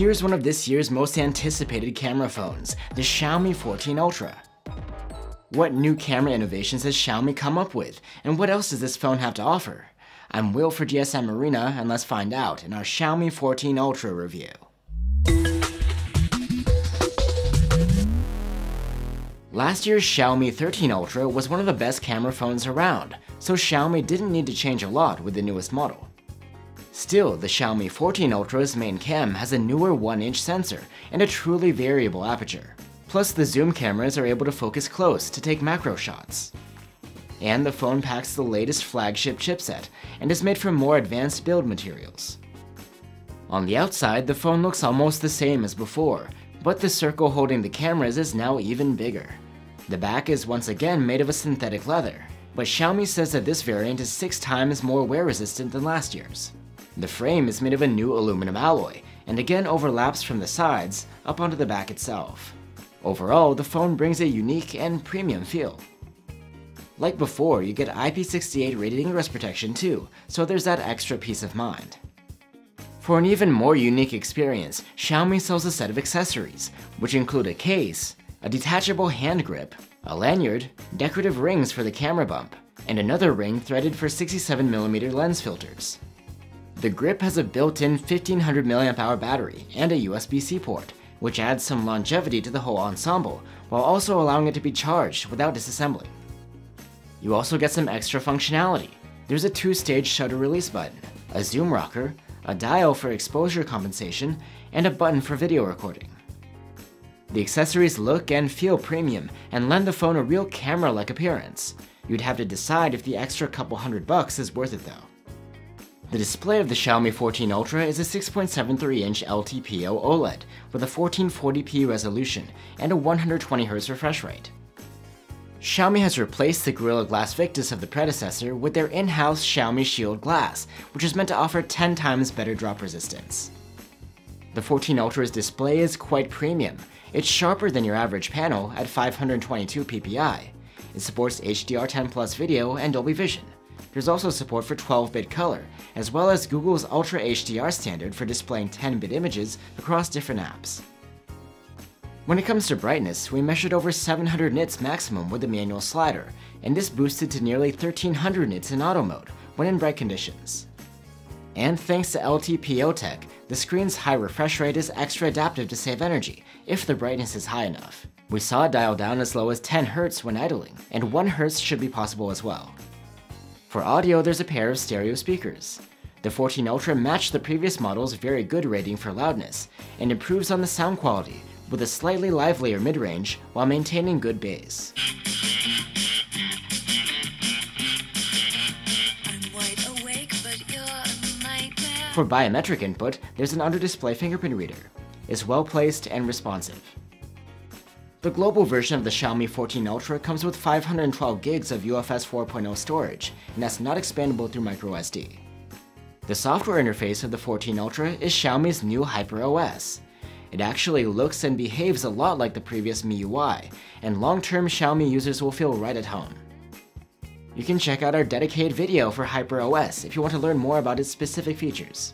Here's one of this year's most anticipated camera phones, the Xiaomi 14 Ultra. What new camera innovations has Xiaomi come up with, and what else does this phone have to offer? I'm Will for GSM Arena, and let's find out in our Xiaomi 14 Ultra review. Last year's Xiaomi 13 Ultra was one of the best camera phones around, so Xiaomi didn't need to change a lot with the newest model. Still, the Xiaomi 14 Ultra's main cam has a newer 1-inch sensor and a truly variable aperture. Plus, the zoom cameras are able to focus close to take macro shots. And the phone packs the latest flagship chipset and is made from more advanced build materials. On the outside, the phone looks almost the same as before, but the circle holding the cameras is now even bigger. The back is once again made of a synthetic leather, but Xiaomi says that this variant is 6 times more wear resistant than last year's. The frame is made of a new aluminum alloy, and again overlaps from the sides up onto the back itself. Overall, the phone brings a unique and premium feel. Like before, you get IP68 rated ingress protection too, so there's that extra peace of mind. For an even more unique experience, Xiaomi sells a set of accessories, which include a case, a detachable hand grip, a lanyard, decorative rings for the camera bump, and another ring threaded for 67mm lens filters. The grip has a built-in 1500 mAh battery and a USB-C port, which adds some longevity to the whole ensemble, while also allowing it to be charged without disassembling. You also get some extra functionality. There's a two-stage shutter release button, a zoom rocker, a dial for exposure compensation, and a button for video recording. The accessories look and feel premium and lend the phone a real camera-like appearance. You'd have to decide if the extra couple hundred bucks is worth it though. The display of the Xiaomi 14 Ultra is a 6.73-inch LTPO OLED with a 1440p resolution and a 120Hz refresh rate. Xiaomi has replaced the Gorilla Glass Victus of the predecessor with their in-house Xiaomi Shield Glass, which is meant to offer 10 times better drop resistance. The 14 Ultra's display is quite premium. It's sharper than your average panel at 522 ppi. It supports HDR10 Plus video and Dolby Vision. There's also support for 12-bit color, as well as Google's Ultra HDR standard for displaying 10-bit images across different apps. When it comes to brightness, we measured over 700 nits maximum with the manual slider, and this boosted to nearly 1300 nits in auto mode when in bright conditions. And thanks to LTPO tech, the screen's high refresh rate is extra adaptive to save energy if the brightness is high enough. We saw it dial down as low as 10 Hz when idling, and 1 Hz should be possible as well. For audio, there's a pair of stereo speakers. The 14 Ultra matched the previous model's very good rating for loudness, and improves on the sound quality with a slightly livelier mid-range while maintaining good bass. For biometric input, there's an under-display fingerprint reader. It's well placed and responsive. The global version of the Xiaomi 14 Ultra comes with 512 gigs of UFS 4.0 storage, and that's not expandable through microSD. The software interface of the 14 Ultra is Xiaomi's new HyperOS. It actually looks and behaves a lot like the previous MIUI, and long-term Xiaomi users will feel right at home. You can check out our dedicated video for HyperOS if you want to learn more about its specific features.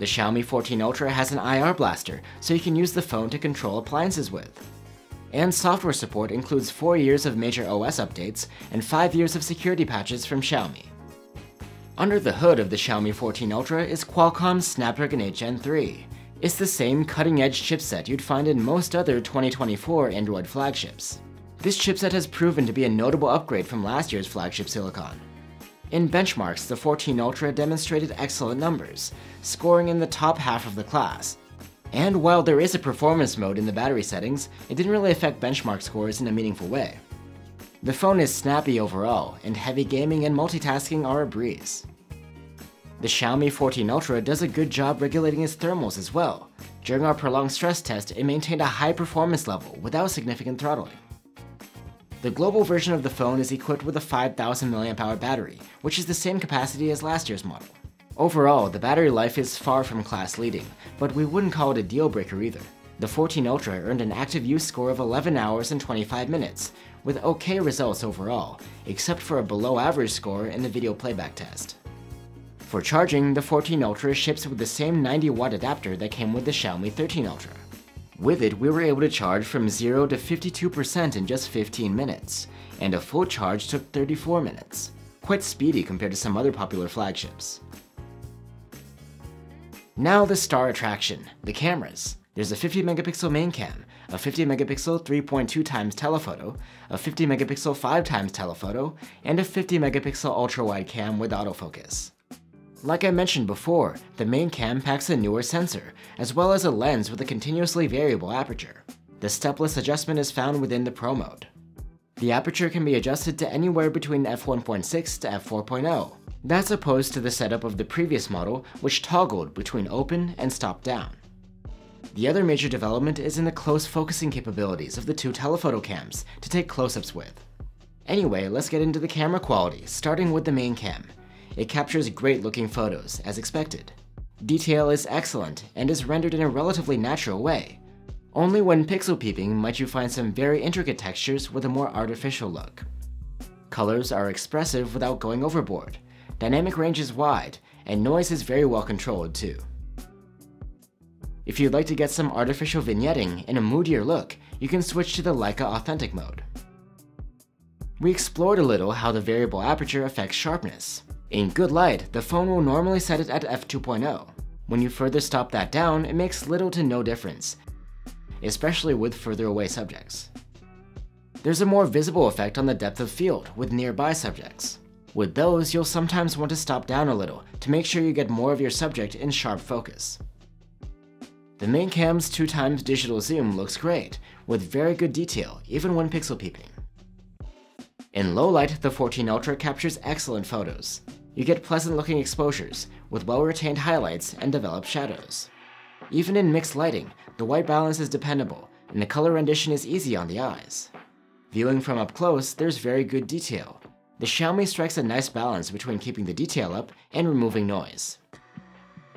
The Xiaomi 14 Ultra has an IR blaster, so you can use the phone to control appliances with. And software support includes 4 years of major OS updates and 5 years of security patches from Xiaomi. Under the hood of the Xiaomi 14 Ultra is Qualcomm's Snapdragon 8 Gen 3. It's the same cutting-edge chipset you'd find in most other 2024 Android flagships. This chipset has proven to be a notable upgrade from last year's flagship silicon. In benchmarks, the 14 Ultra demonstrated excellent numbers, scoring in the top half of the class, and while there is a performance mode in the battery settings, it didn't really affect benchmark scores in a meaningful way. The phone is snappy overall, and heavy gaming and multitasking are a breeze. The Xiaomi 14 Ultra does a good job regulating its thermals as well. During our prolonged stress test, it maintained a high performance level without significant throttling. The global version of the phone is equipped with a 5000 mAh battery, which is the same capacity as last year's model. Overall, the battery life is far from class leading, but we wouldn't call it a deal breaker either. The 14 Ultra earned an active use score of 11 hours and 25 minutes, with okay results overall, except for a below average score in the video playback test. For charging, the 14 Ultra ships with the same 90 watt adapter that came with the Xiaomi 13 Ultra. With it, we were able to charge from 0 to 52% in just 15 minutes, and a full charge took 34 minutes. Quite speedy compared to some other popular flagships. Now the star attraction, the cameras. There's a 50 megapixel main cam, a 50 megapixel 3.2 times telephoto, a 50 megapixel 5 times telephoto, and a 50 megapixel ultra wide cam with autofocus. Like I mentioned before, the main cam packs a newer sensor, as well as a lens with a continuously variable aperture. The stepless adjustment is found within the Pro mode. The aperture can be adjusted to anywhere between f1.6 to f4.0. That's opposed to the setup of the previous model, which toggled between open and stop down. The other major development is in the close focusing capabilities of the two telephoto cams to take close-ups with. Anyway, let's get into the camera quality, starting with the main cam. It captures great looking photos, as expected. Detail is excellent and is rendered in a relatively natural way. Only when pixel peeping might you find some very intricate textures with a more artificial look. Colors are expressive without going overboard. Dynamic range is wide, and noise is very well controlled too. If you'd like to get some artificial vignetting and a moodier look, you can switch to the Leica Authentic mode. We explored a little how the variable aperture affects sharpness. In good light, the phone will normally set it at f2.0. When you further stop that down, it makes little to no difference, especially with further away subjects. There's a more visible effect on the depth of field with nearby subjects. With those, you'll sometimes want to stop down a little to make sure you get more of your subject in sharp focus. The main cam's 2 times digital zoom looks great, with very good detail even when pixel peeping. In low light, the 14 Ultra captures excellent photos. You get pleasant looking exposures, with well-retained highlights and developed shadows. Even in mixed lighting, the white balance is dependable, and the color rendition is easy on the eyes. Viewing from up close, there's very good detail. The Xiaomi strikes a nice balance between keeping the detail up and removing noise.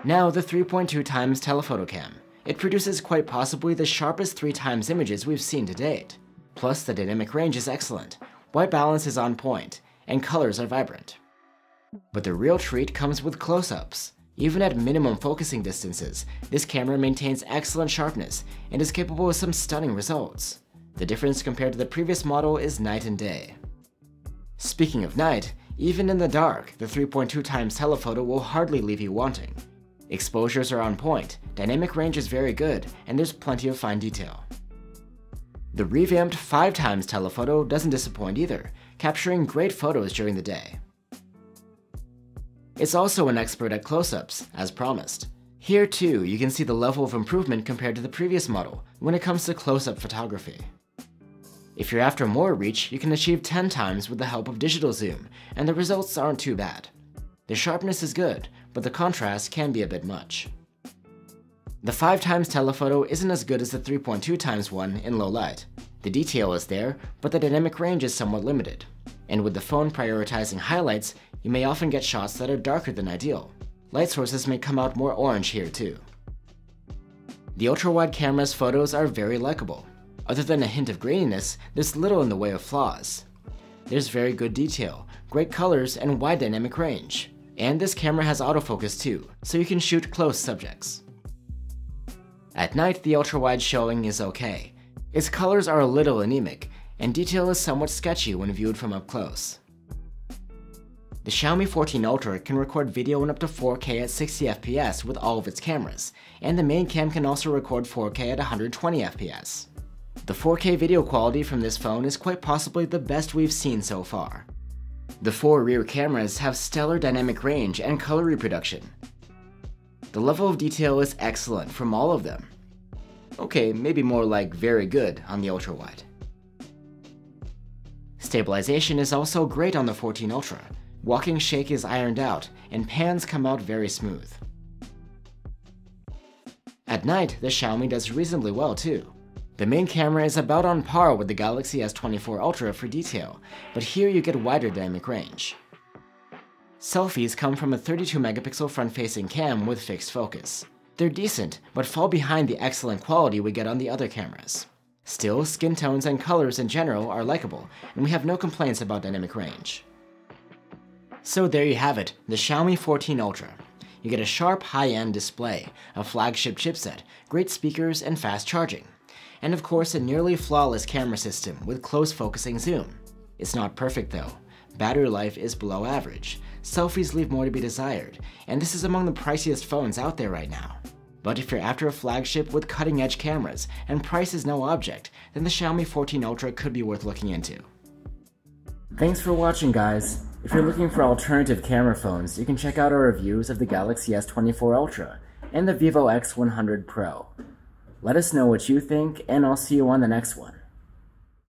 Now the 3.2 times telephoto cam. It produces quite possibly the sharpest 3 times images we've seen to date. Plus the dynamic range is excellent, white balance is on point, and colors are vibrant. But the real treat comes with close-ups. Even at minimum focusing distances, this camera maintains excellent sharpness and is capable of some stunning results. The difference compared to the previous model is night and day. Speaking of night, even in the dark, the 3.2 times telephoto will hardly leave you wanting. Exposures are on point, dynamic range is very good, and there's plenty of fine detail. The revamped 5 times telephoto doesn't disappoint either, capturing great photos during the day. It's also an expert at close-ups, as promised. Here too, you can see the level of improvement compared to the previous model when it comes to close-up photography. If you're after more reach, you can achieve 10 times with the help of digital zoom, and the results aren't too bad. The sharpness is good, but the contrast can be a bit much. The 5 times telephoto isn't as good as the 3.2 times one in low light. The detail is there, but the dynamic range is somewhat limited. And with the phone prioritizing highlights, you may often get shots that are darker than ideal. Light sources may come out more orange here too. The ultra-wide camera's photos are very likable. Other than a hint of graininess, there's little in the way of flaws. There's very good detail, great colors, and wide dynamic range. And this camera has autofocus too, so you can shoot close subjects. At night, the ultra-wide showing is okay. Its colors are a little anemic, and detail is somewhat sketchy when viewed from up close. The Xiaomi 14 Ultra can record video in up to 4K at 60fps with all of its cameras, and the main cam can also record 4K at 120fps. The 4K video quality from this phone is quite possibly the best we've seen so far. The four rear cameras have stellar dynamic range and color reproduction. The level of detail is excellent from all of them. Okay, maybe more like very good on the ultra-wide. Stabilization is also great on the 14 Ultra, Walking shake is ironed out, and pans come out very smooth. At night, the Xiaomi does reasonably well too. The main camera is about on par with the Galaxy S24 Ultra for detail, but here you get wider dynamic range. Selfies come from a 32 megapixel front-facing cam with fixed focus. They're decent, but fall behind the excellent quality we get on the other cameras. Still, skin tones and colors in general are likable, and we have no complaints about dynamic range. So there you have it, the Xiaomi 14 Ultra. You get a sharp, high-end display, a flagship chipset, great speakers, and fast charging. And of course, a nearly flawless camera system with close focusing zoom. It's not perfect though. Battery life is below average, selfies leave more to be desired, and this is among the priciest phones out there right now. But if you're after a flagship with cutting-edge cameras and price is no object, then the Xiaomi 14 Ultra could be worth looking into. Thanks for watching guys. If you're looking for alternative camera phones, you can check out our reviews of the Galaxy S24 Ultra and the Vivo X100 Pro. Let us know what you think, and I'll see you on the next one.